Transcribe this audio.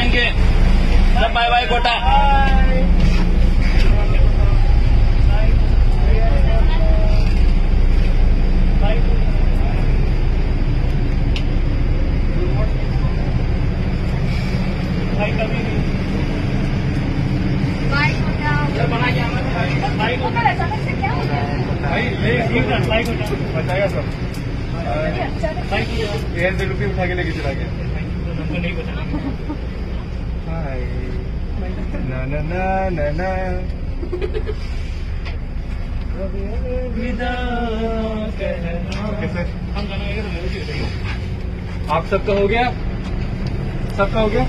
Thank you सब bye bye Kota. बताया सब। एयर से रुपये उठा के लेके चला गया। नहीं पता। ना ना ना ना ना कैसे आप सबका हो गया? सबका हो गया?